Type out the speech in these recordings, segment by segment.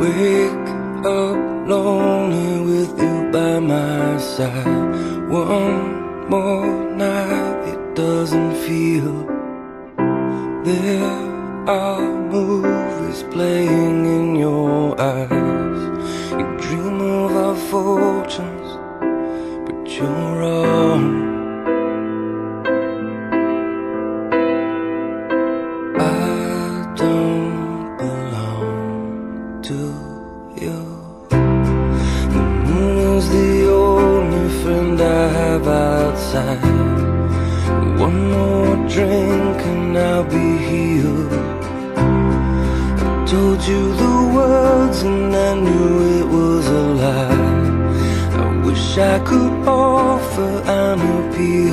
Wake up lonely with you by my side. One more night, it doesn't feel. There are movies playing in your eyes. You dream of our fortunes, but you're wrong. One more drink and I'll be healed. I told you the words and I knew it was a lie. I wish I could offer an appeal.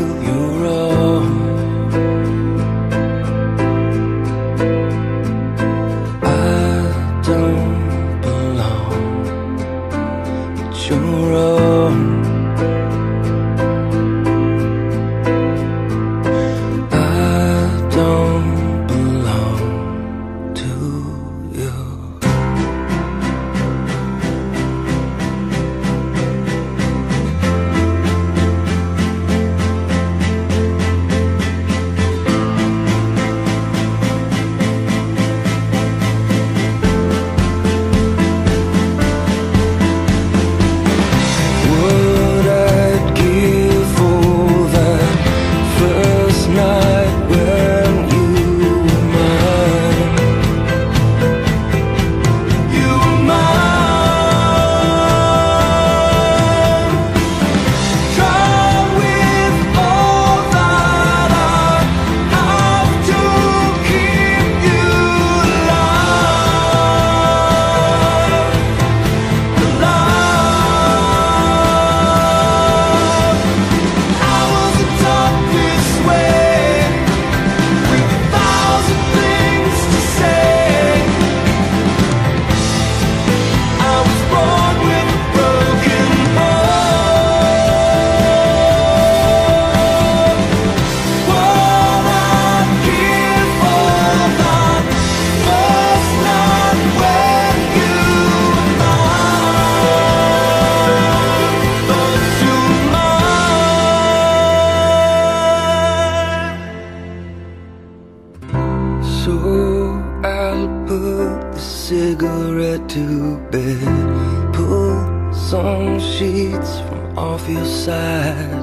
Cigarette to bed, pull some sheets from off your side.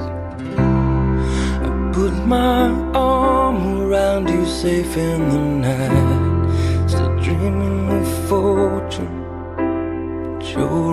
I put my arm around you safe in the night, still dreaming of fortune, but you're.